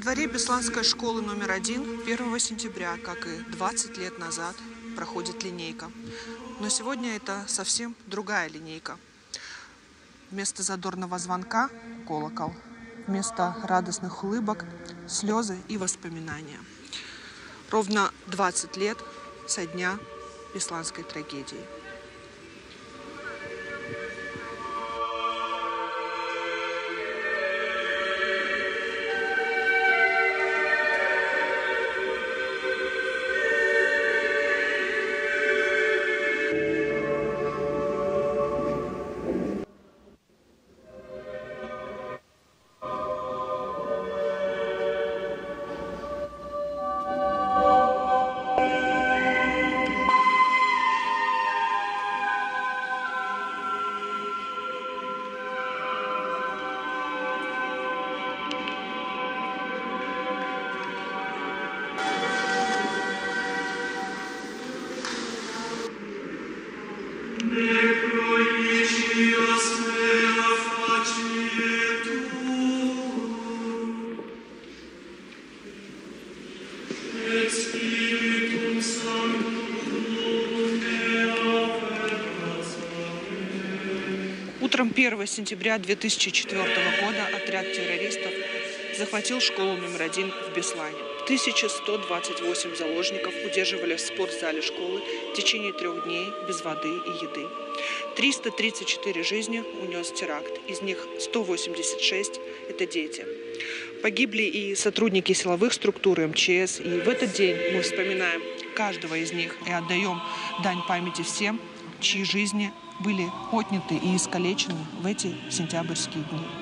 дворе Бесланской школы номер один 1 сентября, как и 20 лет назад, проходит линейка. Но сегодня это совсем другая линейка. Вместо задорного звонка – колокол. Вместо радостных улыбок – слезы и воспоминания. Ровно 20 лет со дня Бесланской трагедии. 1 сентября 2004 года отряд террористов захватил школу номер один в Беслане. 1128 заложников удерживали в спортзале школы в течение трех дней без воды и еды. 334 жизни унес теракт, из них 186 – это дети. Погибли и сотрудники силовых структур МЧС, и в этот день мы вспоминаем каждого из них и отдаем дань памяти всем, чьи жизни были отняты и искалечены в эти сентябрьские дни.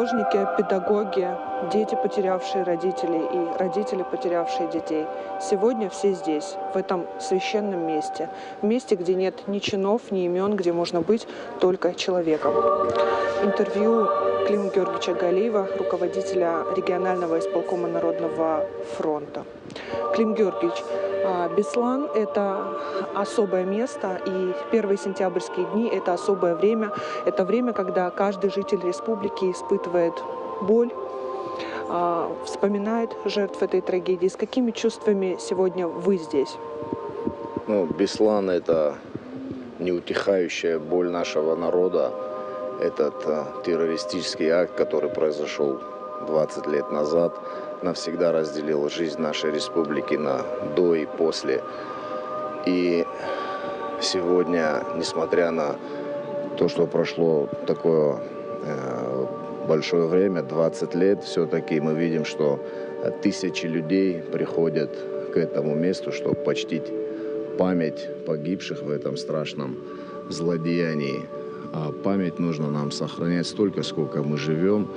Заложники, педагоги, дети, потерявшие родителей и родители, потерявшие детей. Сегодня все здесь, в этом священном месте. Месте, где нет ни чинов, ни имен, где можно быть только человеком. Интервью Клима Георгиевича Галиева, руководителя регионального исполкома Народного фронта. Клим Георгиевич, а, Беслан – это особое место, и первые сентябрьские дни – это особое время. Это время, когда каждый житель республики испытывает боль, а, вспоминает жертв этой трагедии. С какими чувствами сегодня вы здесь? Ну, Беслан – это неутихающая боль нашего народа. Этот а, террористический акт, который произошел 20 лет назад – навсегда разделил жизнь нашей республики на до и после. И сегодня, несмотря на то, что прошло такое э, большое время, 20 лет, все-таки мы видим, что тысячи людей приходят к этому месту, чтобы почтить память погибших в этом страшном злодеянии. А память нужно нам сохранять столько, сколько мы живем,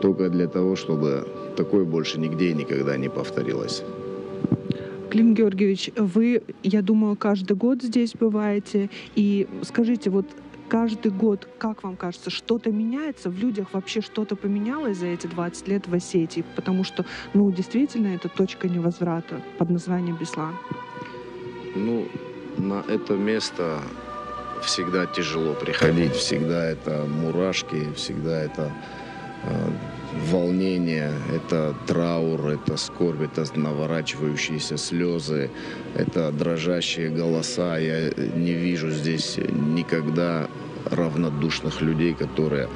только для того, чтобы такое больше нигде и никогда не повторилось. Клим Георгиевич, вы, я думаю, каждый год здесь бываете. И скажите, вот каждый год, как вам кажется, что-то меняется в людях? Вообще что-то поменялось за эти 20 лет в Осетии? Потому что, ну, действительно, это точка невозврата под названием Беслан. Ну, на это место всегда тяжело приходить, всегда это мурашки, всегда это э, волнение, это траур, это скорбь, это наворачивающиеся слезы, это дрожащие голоса. Я не вижу здесь никогда равнодушных людей, которые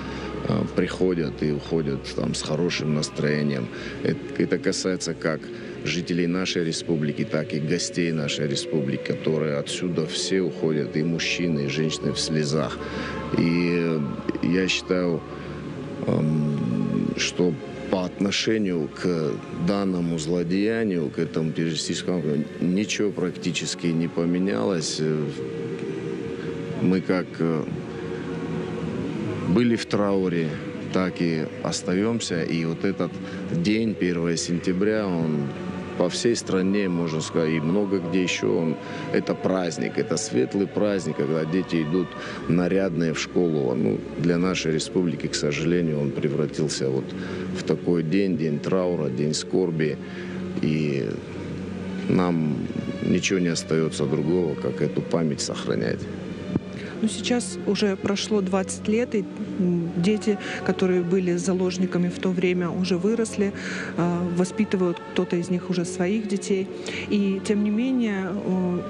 э, приходят и уходят там с хорошим настроением. Это, это касается как жителей нашей республики, так и гостей нашей республики, которые отсюда все уходят, и мужчины, и женщины в слезах. И я считаю, что по отношению к данному злодеянию, к этому террористическому, ничего практически не поменялось. Мы как э, были в трауре, так и остаемся. И вот этот день, 1 сентября, он по всей стране, можно сказать, и много где еще. Он, это праздник, это светлый праздник, когда дети идут нарядные в школу. Ну, для нашей республики, к сожалению, он превратился вот в такой день, день траура, день скорби. И нам ничего не остается другого, как эту память сохранять. Но сейчас уже прошло 20 лет, и дети, которые были заложниками в то время, уже выросли, а, воспитывают кто-то из них уже своих детей. И тем не менее,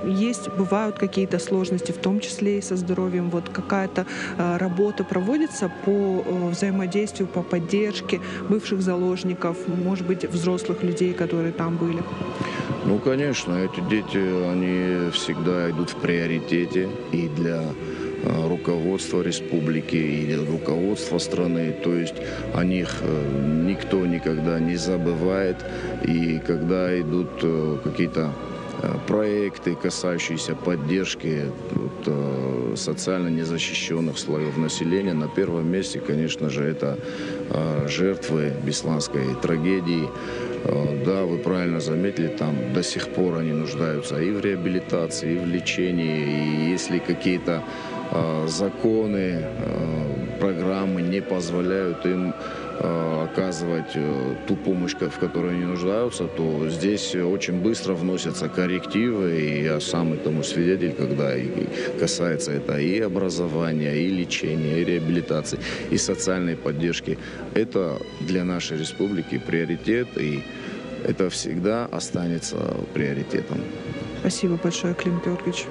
есть, бывают какие-то сложности, в том числе и со здоровьем. Вот какая-то а, работа проводится по взаимодействию, по поддержке бывших заложников, может быть, взрослых людей, которые там были. Ну, конечно, эти дети, они всегда идут в приоритете и для Э, руководства республики и руководства страны. То есть о них э, никто никогда не забывает. И когда идут э, какие-то проекты, касающиеся поддержки вот, социально незащищенных слоев населения. На первом месте, конечно же, это жертвы Бесланской трагедии. Да, вы правильно заметили, там до сих пор они нуждаются и в реабилитации, и в лечении. И если какие-то законы, э, программы не позволяют им э, оказывать ту помощь, в которой они нуждаются, то здесь очень быстро вносятся коррективы, и я сам этому свидетель, когда касается это и образования, и лечения, и реабилитации, и социальной поддержки. Это для нашей республики приоритет, и это всегда останется приоритетом. Спасибо большое, Клим Георгиевич.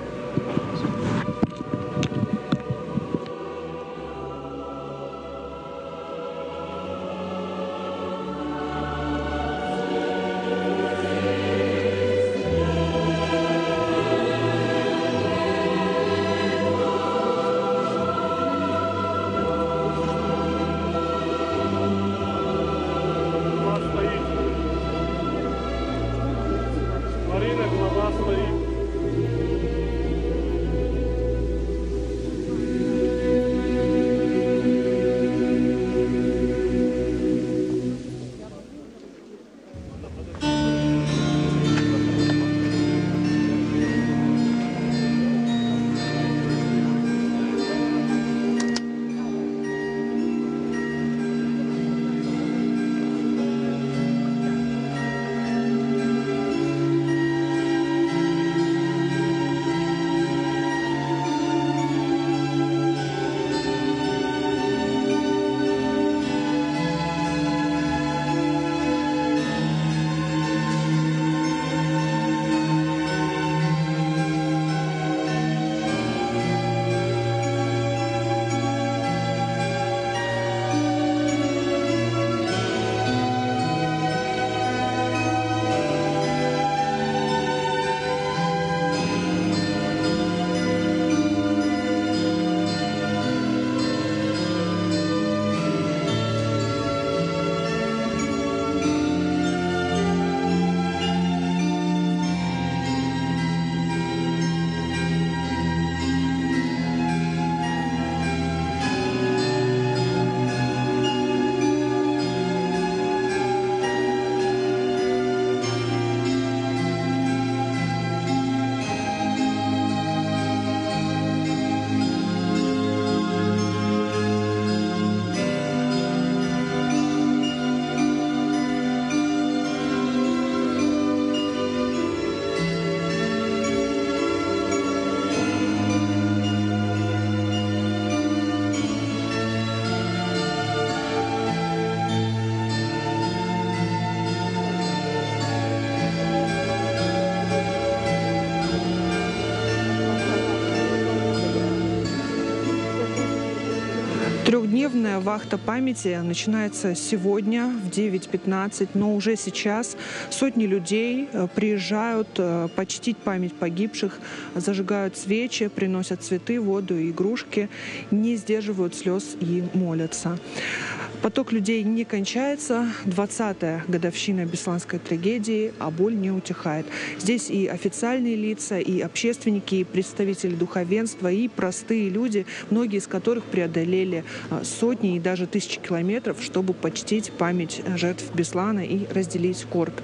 Трехдневная вахта памяти начинается сегодня в 9.15, но уже сейчас сотни людей э, приезжают э, почтить память погибших, зажигают свечи, приносят цветы, воду и игрушки, не сдерживают слез и молятся. Поток людей не кончается. 20-я годовщина Бесланской трагедии, а боль не утихает. Здесь и официальные лица, и общественники, и представители духовенства, и простые люди, многие из которых преодолели а, сотни и даже тысячи километров, чтобы почтить память жертв Беслана и разделить скорбь.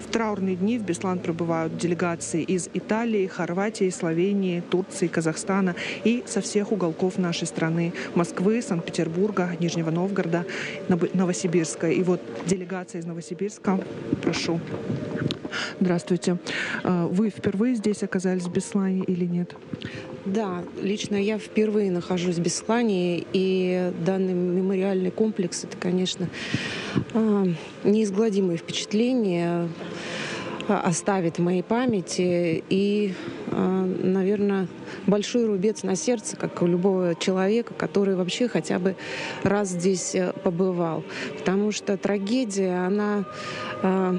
В траурные дни в Беслан прибывают делегации из Италии, Хорватии, Словении, Турции, Казахстана и со всех уголков нашей страны. Москвы, Санкт-Петербурга, Нижнего Новгорода. Новосибирска. И вот делегация из Новосибирска, прошу. Здравствуйте. А, вы впервые здесь оказались в Беслане или нет? Да, лично я впервые нахожусь в Беслане, и данный мемориальный комплекс, это, конечно, а, неизгладимое впечатление оставит в моей памяти. И, наверное, большой рубец на сердце, как у любого человека, который вообще хотя бы раз здесь э, побывал. Потому что трагедия, она, э,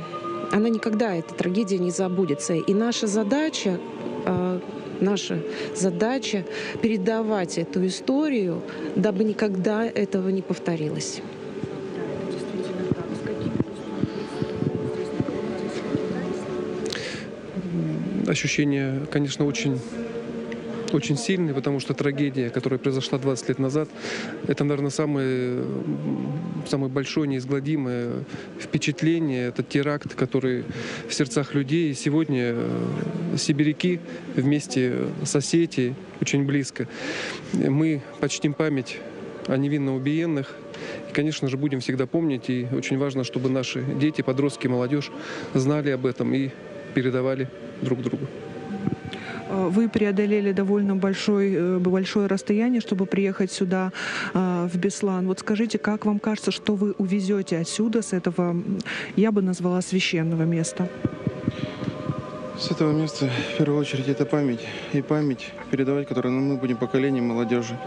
она никогда, эта трагедия не забудется. И наша задача э, наша задача передавать эту историю, дабы никогда этого не повторилось. Ощущение, конечно, очень очень сильный, потому что трагедия, которая произошла 20 лет назад, это, наверное, самое, самое большое неизгладимое впечатление. Это теракт, который в сердцах людей. сегодня э, сибиряки вместе с Осетией очень близко. Мы почтим память о невинно убиенных. И, конечно же, будем всегда помнить. И очень важно, чтобы наши дети, подростки, молодежь знали об этом и передавали друг другу. Э, вы преодолели довольно большой, э, большое расстояние, чтобы приехать сюда, э, в Беслан. Вот скажите, как вам кажется, что вы увезете отсюда, с этого, я бы назвала, священного места? С этого места, в первую очередь, это память. И память передавать, которую мы будем поколением молодежи.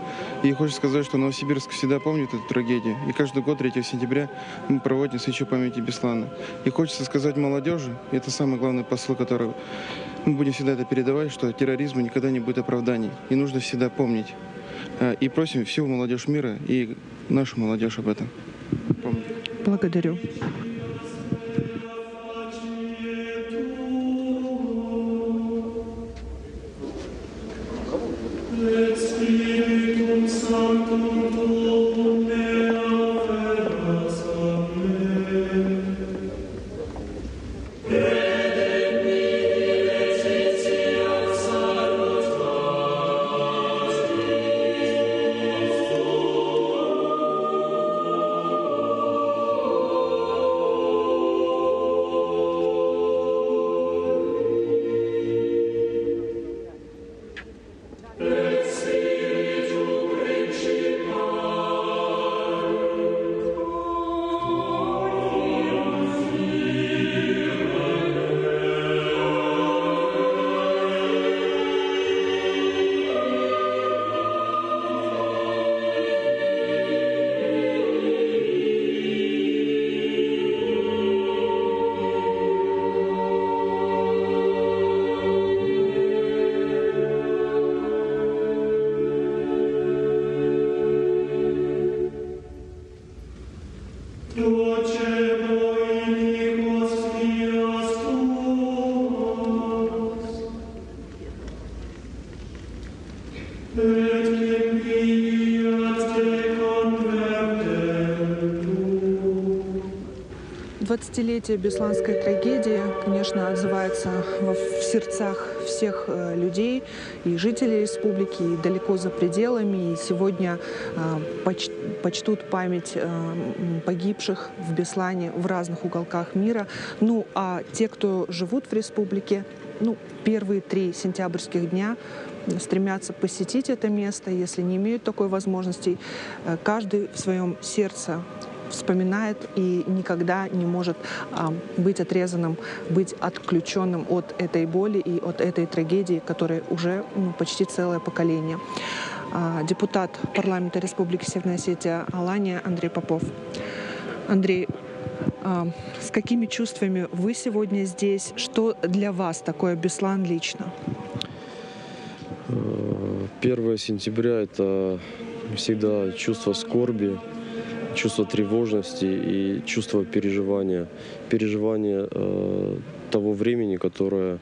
И хочу сказать, что Новосибирск всегда помнит эту трагедию. И каждый год 3 сентября мы проводим свечу памяти Беслана. И хочется сказать молодежи, это самый главный посыл, который мы будем всегда это передавать, что терроризму никогда не будет оправданий. И нужно всегда помнить. Э, и просим всю молодежь мира и нашу молодежь об этом помнить. Благодарю. et spiritum sanctum Двадцатилетие Бесланской трагедии, конечно, отзывается в сердцах всех э, людей и жителей республики, и далеко за пределами. И сегодня э, почтут память э, погибших в Беслане в разных уголках мира. Ну, а те, кто живут в республике, ну, первые три сентябрьских дня стремятся посетить это место, если не имеют такой возможности, каждый в своем сердце вспоминает и никогда не может а, быть отрезанным, быть отключенным от этой боли и от этой трагедии, которая уже ну, почти целое поколение. а, депутат парламента Республики Северная Осетия Алания Андрей Попов. Андрей, а, с какими чувствами вы сегодня здесь? Что для вас такое Беслан лично? 1 сентября – это всегда чувство скорби, чувство тревожности и чувство переживания. Переживание э, того времени, которое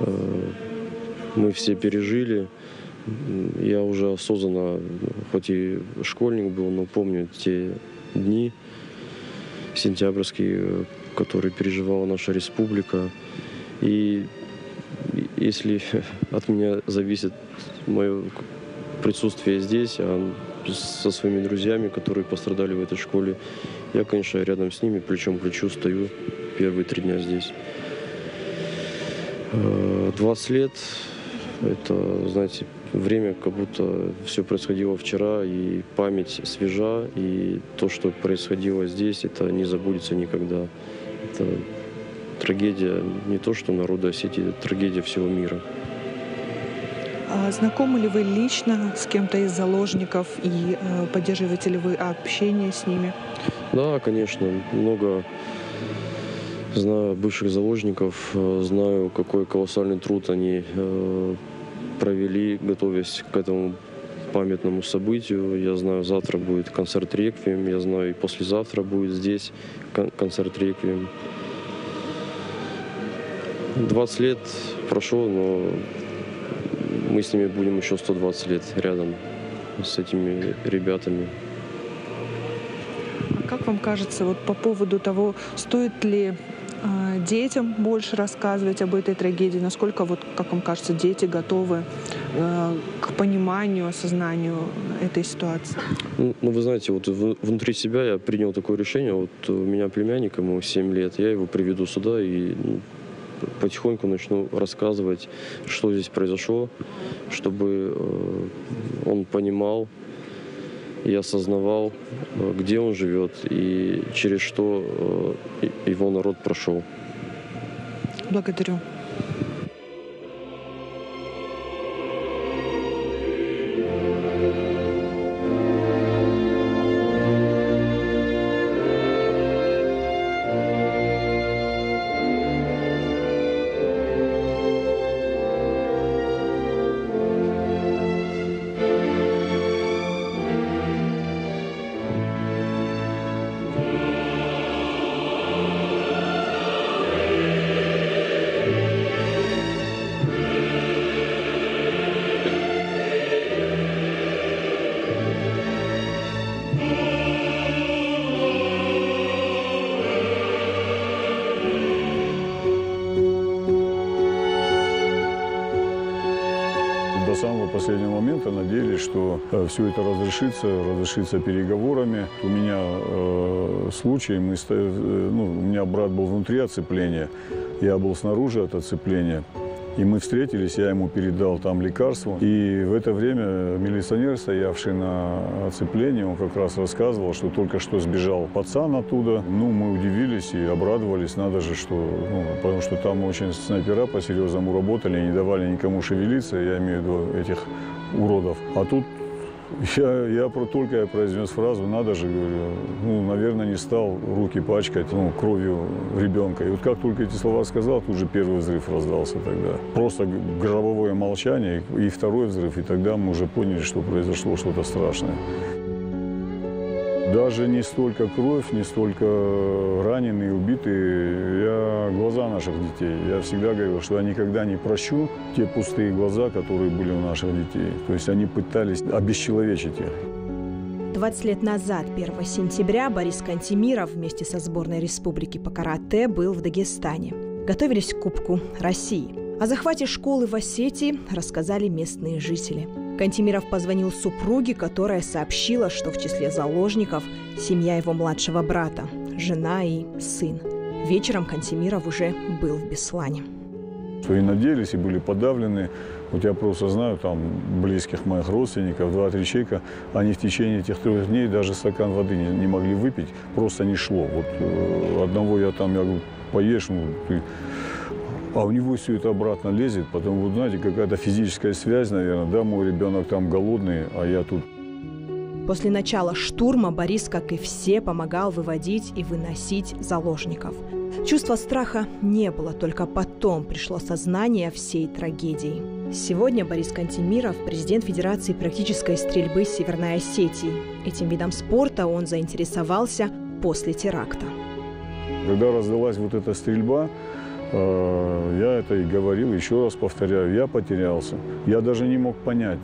э, мы все пережили. Я уже осознанно, хоть и школьник был, но помню те дни сентябрьские, которые переживала наша республика. И если от меня зависит мое присутствие здесь, а со своими друзьями, которые пострадали в этой школе, я, конечно, рядом с ними, плечом к плечу стою первые три дня здесь. 20 э, лет – это, знаете, время, как будто все происходило вчера, и память свежа, и то, что происходило здесь, это не забудется никогда. Это трагедия не то, что народа Осетии, это трагедия всего мира. А знакомы ли вы лично с кем-то из заложников и э, поддерживаете ли вы общение с ними? Да, конечно. Много знаю бывших заложников, э, знаю, какой колоссальный труд они э, провели, готовясь к этому памятному событию. Я знаю, завтра будет концерт «Реквием», я знаю, и послезавтра будет здесь концерт «Реквием». 20 лет прошло, но мы с ними будем еще 120 лет рядом с этими ребятами. А как вам кажется, вот по поводу того, стоит ли э, детям больше рассказывать об этой трагедии, насколько, вот, как вам кажется, дети готовы э, к пониманию, осознанию этой ситуации? Ну, ну, вы знаете, вот внутри себя я принял такое решение. Вот у меня племянник, ему 7 лет, я его приведу сюда и ну, потихоньку начну рассказывать, что здесь произошло, чтобы э, он понимал и осознавал, э, где он живет и через что э, его народ прошел. Благодарю. Что э, все это разрешится, разрешится переговорами. У меня э, случай, мы, э, ну, у меня брат был внутри оцепления, я был снаружи от оцепления. И мы встретились, я ему передал там лекарство. И в это время милиционер, стоявший на оцеплении, он как раз рассказывал, что только что сбежал пацан оттуда. Ну, мы удивились и обрадовались, надо же, что... Ну, потому что там очень снайпера по-серьезному работали, не давали никому шевелиться, я имею в виду этих уродов. А тут я, я про, только я произнес фразу, надо же, говорю, ну, наверное, не стал руки пачкать ну, кровью ребенка. И вот как только эти слова сказал, тут же первый взрыв раздался тогда. Просто гробовое молчание и второй взрыв, и тогда мы уже поняли, что произошло что-то страшное. Даже не столько кровь, не столько раненые, убитые. Я глаза наших детей. Я всегда говорил, что я никогда не прощу те пустые глаза, которые были у наших детей. То есть они пытались обесчеловечить их. 20 лет назад, 1 сентября, Борис Кантемиров вместе со сборной республики по карате был в Дагестане. Готовились к Кубку России. О захвате школы в Осетии рассказали местные жители – Кантемиров позвонил супруге, которая сообщила, что в числе заложников семья его младшего брата, жена и сын. Вечером Кантемиров уже был в Беслане. И надеялись, и были подавлены. Вот я просто знаю там близких моих родственников, два-три человека, они в течение этих трех дней даже стакан воды не, не могли выпить, просто не шло. Вот э, одного я там, я говорю, поешь, ну, ты а у него все это обратно лезет, потому, вот знаете, какая-то физическая связь, наверное, да, мой ребенок там голодный, а я тут После начала штурма Борис, как и все, помогал выводить и выносить заложников. Чувства страха не было, только потом пришло сознание всей трагедии. Сегодня Борис Кантемиров – президент Федерации практической стрельбы Северной Осетии. Этим видом спорта он заинтересовался после теракта. Когда раздалась вот эта стрельба, я это и говорил, еще раз повторяю, я потерялся. Я даже не мог понять,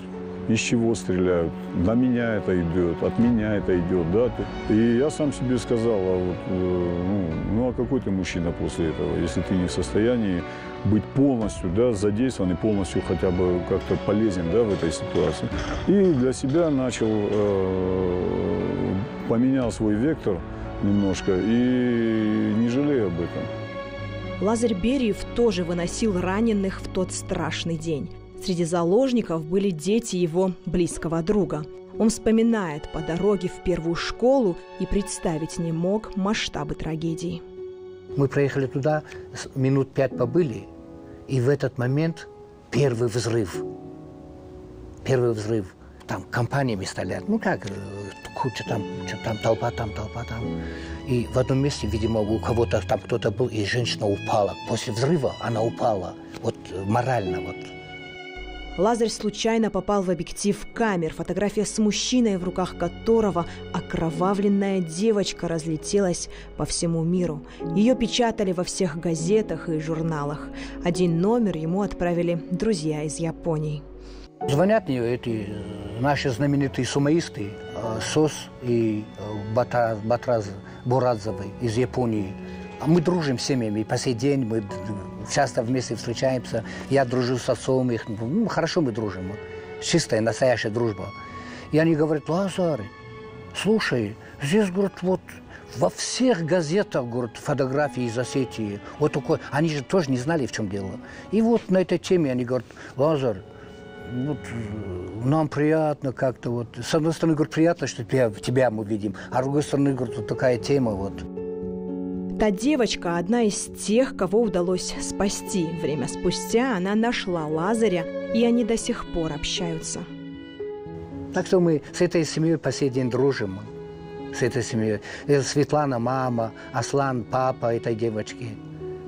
из чего стреляют. На меня это идет, от меня это идет, да. И я сам себе сказал, а вот, э, ну, ну а какой ты мужчина после этого, если ты не в состоянии быть полностью да, задействован и полностью хотя бы как-то полезен да, в этой ситуации. И для себя начал, э, поменял свой вектор немножко и не жалею об этом. Лазарь Бериев тоже выносил раненых в тот страшный день. Среди заложников были дети его близкого друга. Он вспоминает по дороге в первую школу и представить не мог масштабы трагедии. Мы проехали туда, минут пять побыли, и в этот момент первый взрыв. Первый взрыв. Там компаниями стоят. Ну как, э, куча там, там толпа, там толпа, там. И в одном месте, видимо, у кого-то там кто-то был, и женщина упала. После взрыва она упала. Вот э, морально вот. Лазарь случайно попал в объектив камер, фотография с мужчиной, в руках которого окровавленная девочка разлетелась по всему миру. Ее печатали во всех газетах и журналах. Один номер ему отправили друзья из Японии. Звонят мне эти э, наши знаменитые сумаисты, э, СОС и э, Батраз, Батраз Бурадзовы из Японии. А мы дружим с семьями, по сей день мы часто вместе встречаемся. Я дружу с отцом их. Ну, хорошо мы дружим. Чистая, настоящая дружба. И они говорят, Лазарь, слушай, здесь, говорят, вот во всех газетах, говорят, фотографии из Осетии. Вот такой. Они же тоже не знали, в чем дело. И вот на этой теме они говорят, Лазарь, вот, нам приятно как-то вот. С одной стороны, говорят, приятно, что тебя, тебя мы видим, а с другой стороны, говорят, вот такая тема вот. Та девочка – одна из тех, кого удалось спасти. Время спустя она нашла Лазаря, и они до сих пор общаются. Так что мы с этой семьей по сей день дружим. С этой семьей. Светлана – мама, Аслан – папа этой девочки.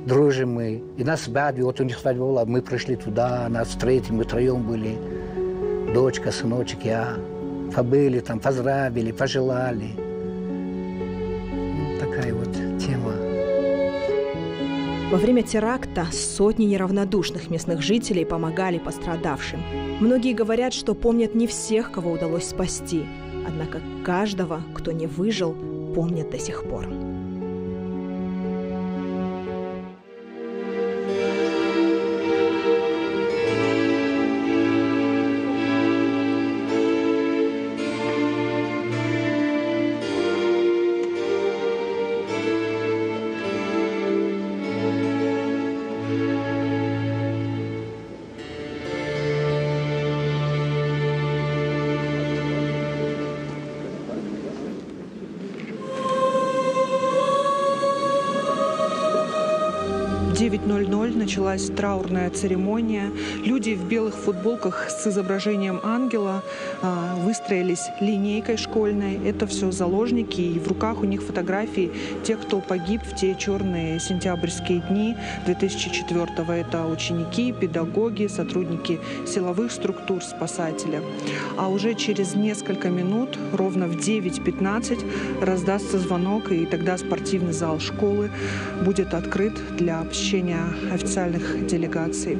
Дружим мы. И нас свадьба, вот у них свадьба была, мы пришли туда, нас встретили, мы втроем были. Дочка, сыночек, я. Побыли там, поздравили, пожелали. Такая вот тема. Во время теракта сотни неравнодушных местных жителей помогали пострадавшим. Многие говорят, что помнят не всех, кого удалось спасти. Однако каждого, кто не выжил, помнят до сих пор. Началась траурная церемония. Люди в белых футболках с изображением ангела а, выстроились линейкой школьной. Это все заложники, и в руках у них фотографии тех, кто погиб в те черные сентябрьские дни 2004 -го. Это ученики, педагоги, сотрудники силовых структур, спасатели. А уже через несколько минут, ровно в 9.15, раздастся звонок, и тогда спортивный зал школы будет открыт для посещения официальных делегаций.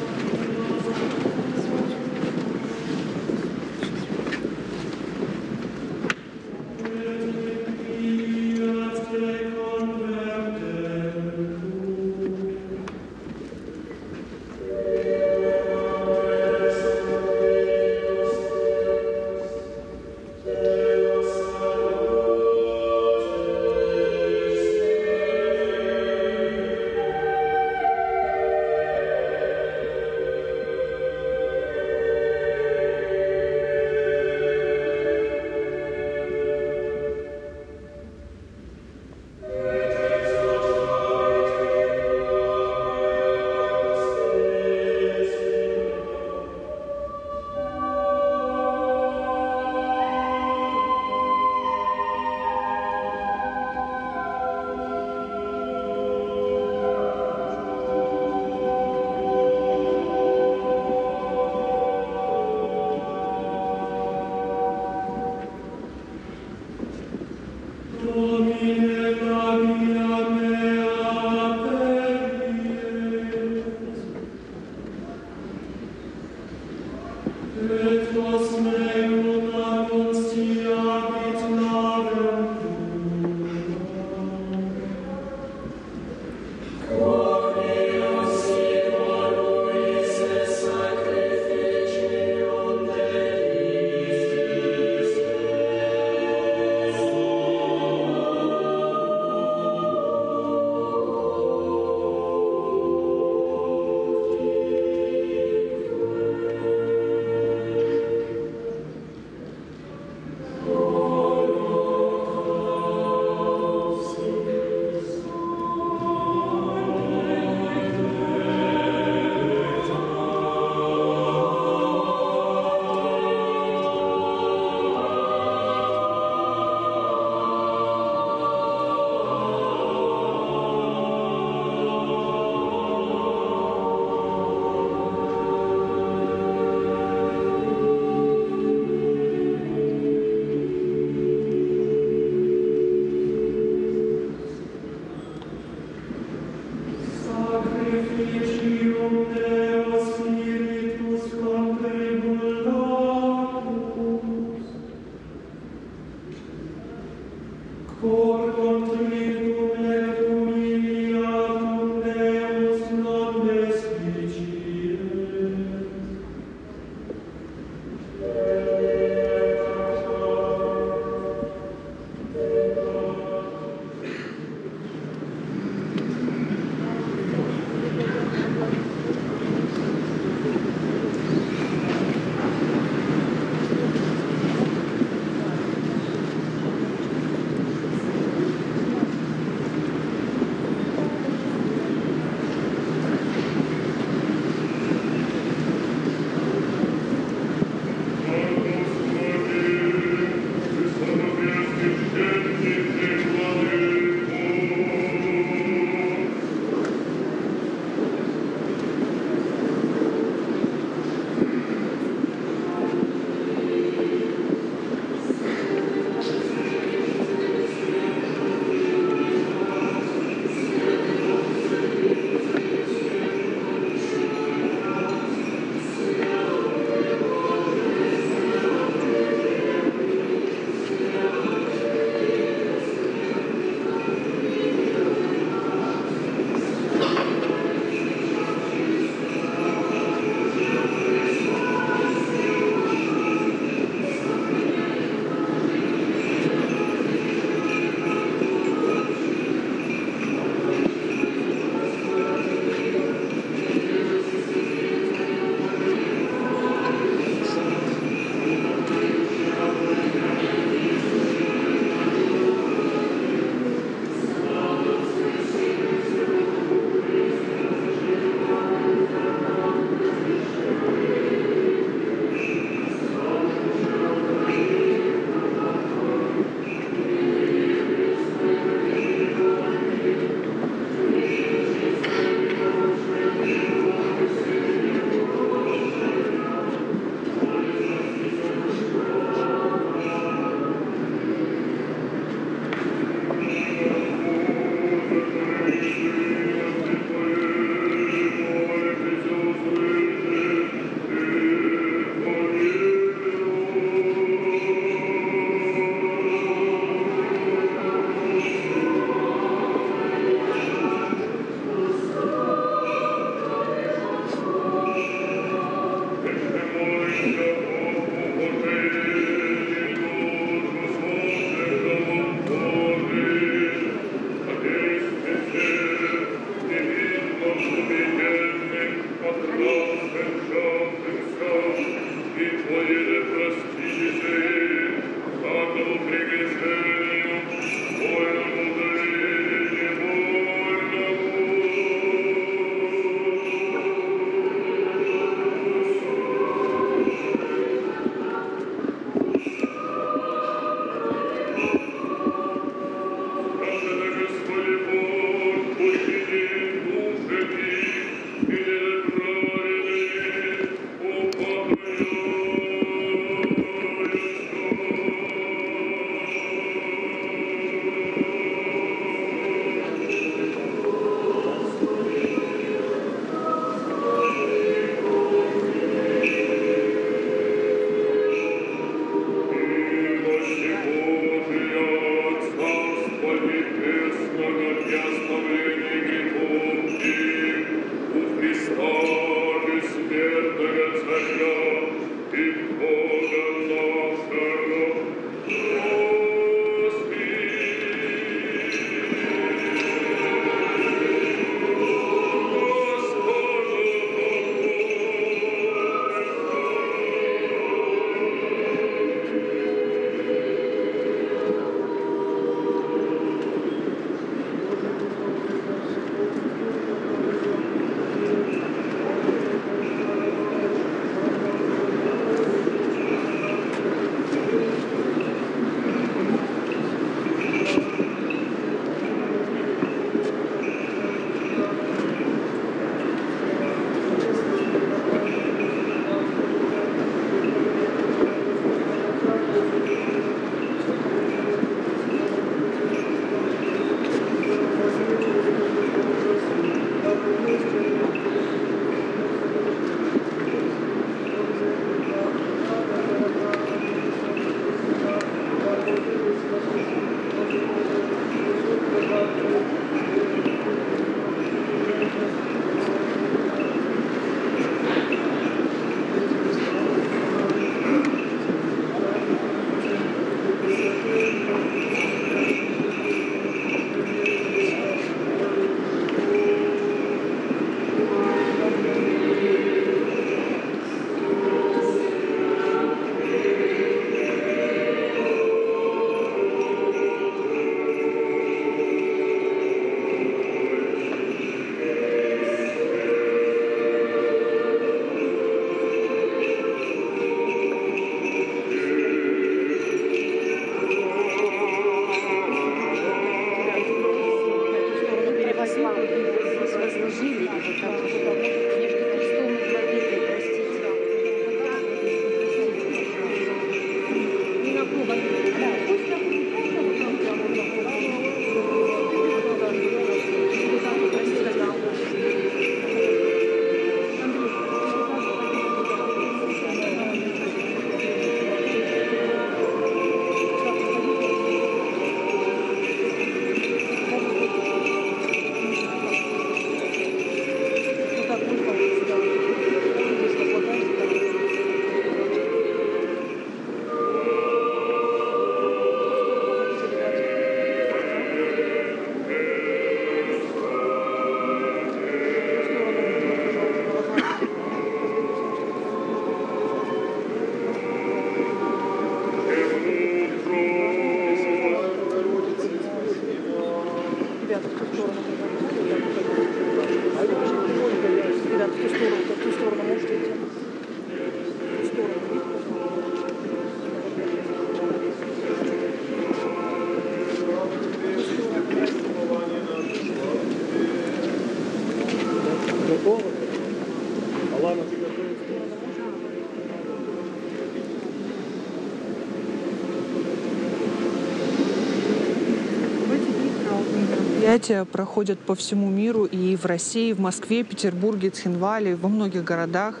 Мероприятия проходят по всему миру и в России, в Москве, Петербурге, Цхинвале, во многих городах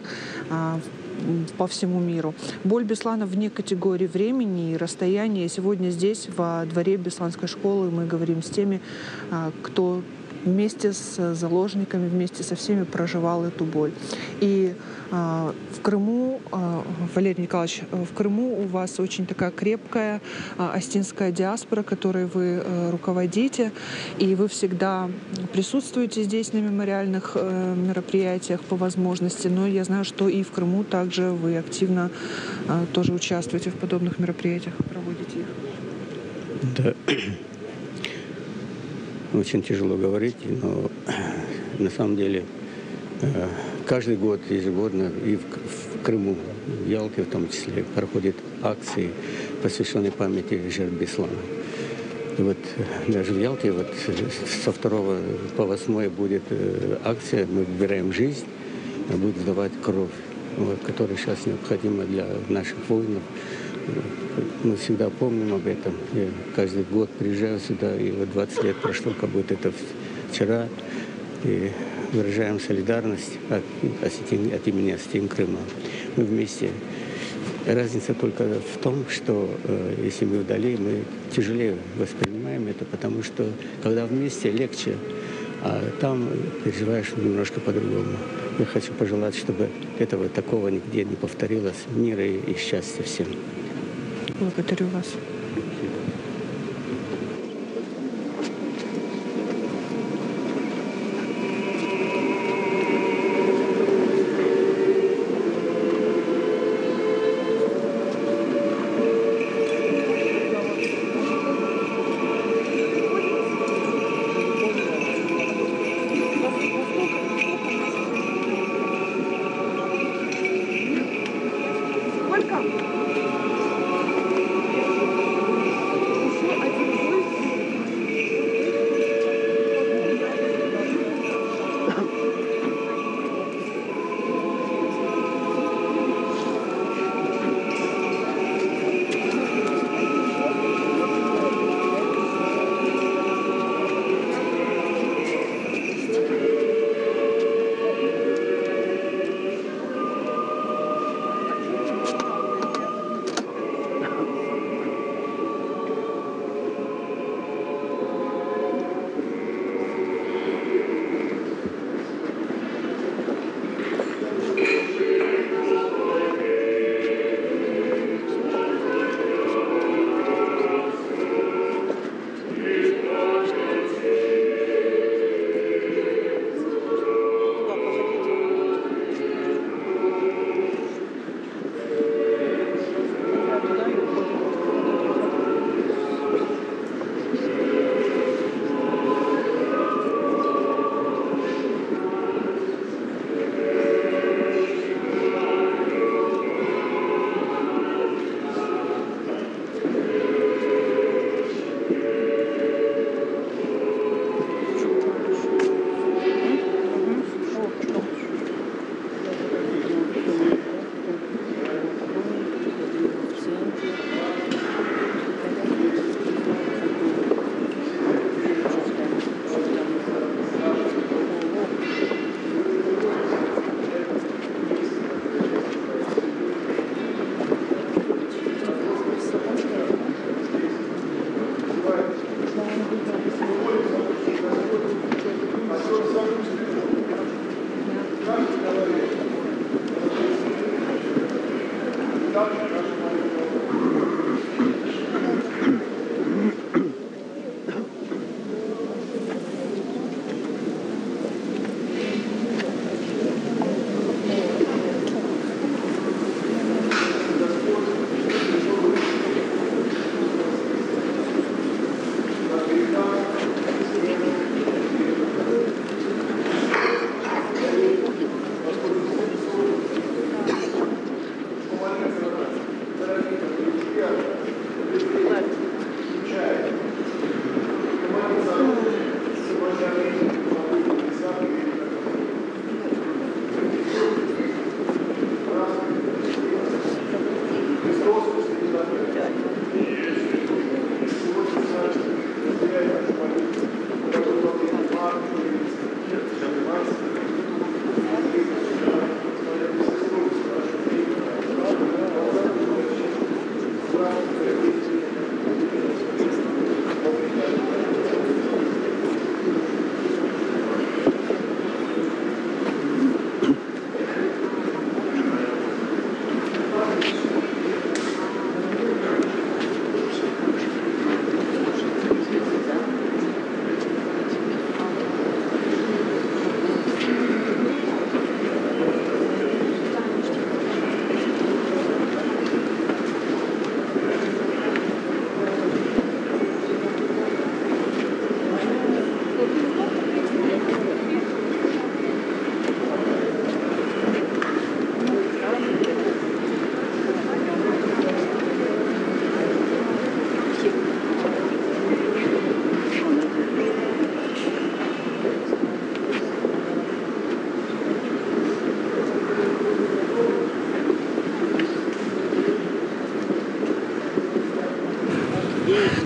а, по всему миру. Боль Беслана вне категории времени и расстояния. Сегодня здесь, во дворе Бесланской школы, мы говорим с теми, а, кто вместе с заложниками, вместе со всеми проживал эту боль. И э, в Крыму, э, Валерий Николаевич, в Крыму у вас очень такая крепкая э, астинская диаспора, которой вы э, руководите, и вы всегда присутствуете здесь на мемориальных э, мероприятиях по возможности, но я знаю, что и в Крыму также вы активно тоже участвуете в подобных мероприятиях, проводите их. Да, очень тяжело говорить, но на самом деле э, каждый год, ежегодно, и в, Крыму, в Ялте в том числе, проходят акции, посвященные памяти жертв Беслана. И вот э, даже в Ялте вот со 2 по 8 будет э, акция «Мы выбираем жизнь», будет сдавать кровь, вот, которая сейчас необходима для наших воинов, мы всегда помним об этом. Я каждый год приезжаю сюда, и вот 20 лет прошло, как будто это вчера. И выражаем солидарность от, от имени Осетин Крыма. Мы вместе. Разница только в том, что э, если мы вдали, мы тяжелее воспринимаем это, потому что когда вместе легче, а там переживаешь немножко по-другому. Я хочу пожелать, чтобы этого такого нигде не повторилось. Мира и счастья всем. Благодарю вас.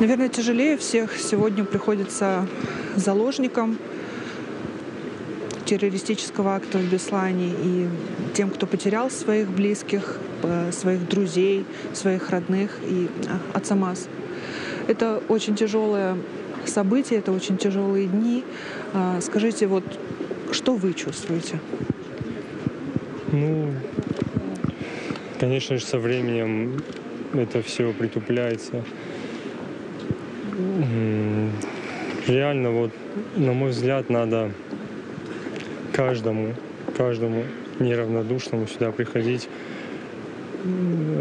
Наверное, тяжелее всех сегодня приходится заложникам террористического акта в Беслане и тем, кто потерял своих близких, своих друзей, своих родных и а, отца МАС. Это очень тяжелое событие, это очень тяжелые дни. А, скажите, вот что вы чувствуете? Ну, конечно же, со временем это все притупляется. Реально, вот, на мой взгляд, надо каждому, каждому неравнодушному сюда приходить,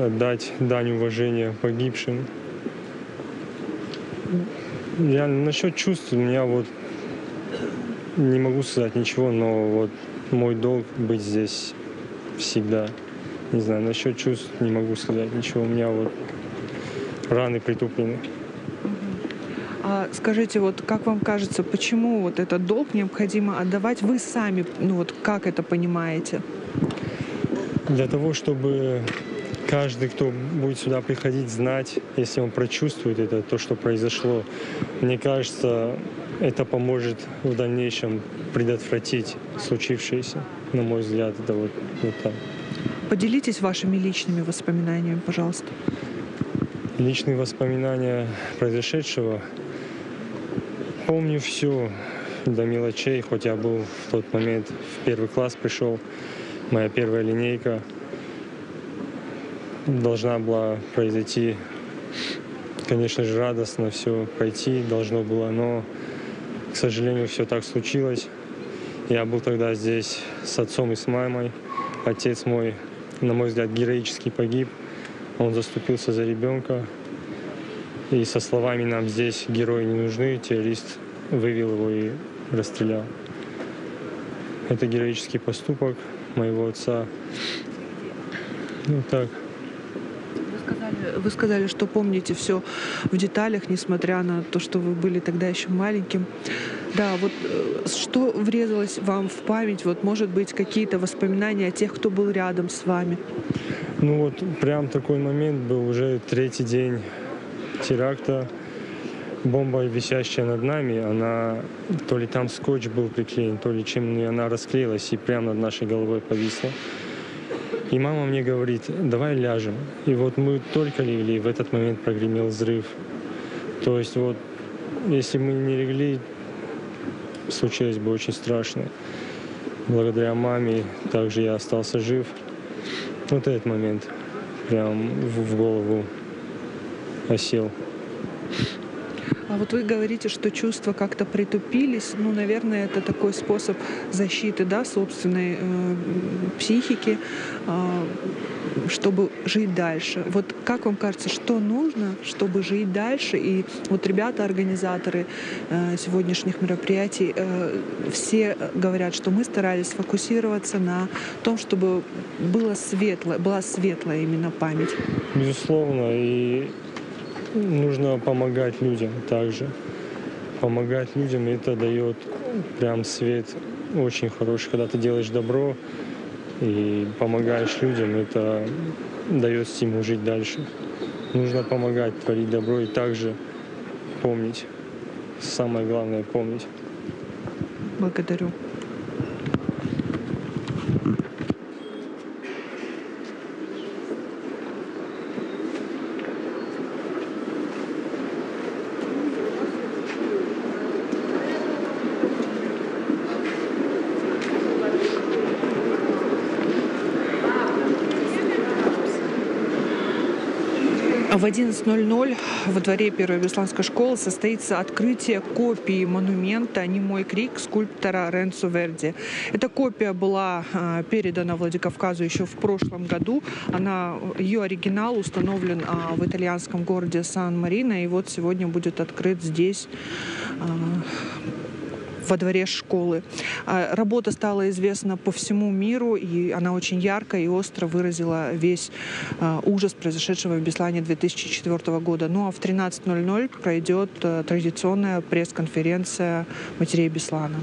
отдать дань уважения погибшим. Я насчет чувств у меня вот не могу сказать ничего, но вот мой долг быть здесь всегда. Не знаю, насчет чувств не могу сказать ничего. У меня вот раны притуплены. А скажите, вот как вам кажется, почему вот этот долг необходимо отдавать? Вы сами, ну вот как это понимаете? Для того, чтобы каждый, кто будет сюда приходить, знать, если он прочувствует это, то, что произошло. Мне кажется, это поможет в дальнейшем предотвратить случившееся. На мой взгляд, это вот, вот так. Поделитесь вашими личными воспоминаниями, пожалуйста. Личные воспоминания произошедшего. Помню все до мелочей, хоть я был в тот момент в первый класс пришел, моя первая линейка должна была произойти, конечно же, радостно все пройти должно было, но, к сожалению, все так случилось. Я был тогда здесь с отцом и с мамой. Отец мой на мой взгляд, героически погиб. Он заступился за ребенка. И со словами «нам здесь герои не нужны», террорист вывел его и расстрелял. Это героический поступок моего отца. Ну так. Вы сказали, вы сказали, что помните все в деталях, несмотря на то, что вы были тогда еще маленьким. Да, вот э, что врезалось вам в память? Вот, может быть, какие-то воспоминания о тех, кто был рядом с вами? Ну вот прям такой момент был уже третий день теракта. Бомба, висящая над нами, она то ли там скотч был приклеен, то ли чем она расклеилась и прямо над нашей головой повисла. И мама мне говорит, давай ляжем. И вот мы только легли, в этот момент прогремел взрыв. То есть вот, если мы не легли, случилось бы очень страшно. Благодаря маме также я остался жив. Вот этот момент прям в голову осел. А вот вы говорите, что чувства как-то притупились. Ну, наверное, это такой способ защиты, да, собственной э, психики, э, чтобы жить дальше. Вот как вам кажется, что нужно, чтобы жить дальше? И вот ребята, организаторы э, сегодняшних мероприятий, э, все говорят, что мы старались фокусироваться на том, чтобы было светло, была светлая именно память. Безусловно, и нужно помогать людям также. Помогать людям, это дает прям свет очень хороший. Когда ты делаешь добро и помогаешь людям, это дает стимул жить дальше. Нужно помогать, творить добро и также помнить. Самое главное — помнить. Благодарю. В 11.00 во дворе Первой Бесланской школы состоится открытие копии монумента «Немой крик» скульптора Ренцо Верди. Эта копия была а, передана Владикавказу еще в прошлом году. Она, ее оригинал установлен а, в итальянском городе Сан-Марино. И вот сегодня будет открыт здесь а, во дворе школы. А, работа стала известна по всему миру, и она очень ярко и остро выразила весь а, ужас произошедшего в Беслане 2004 года. Ну а в 13.00 пройдет а, традиционная пресс-конференция матерей Беслана.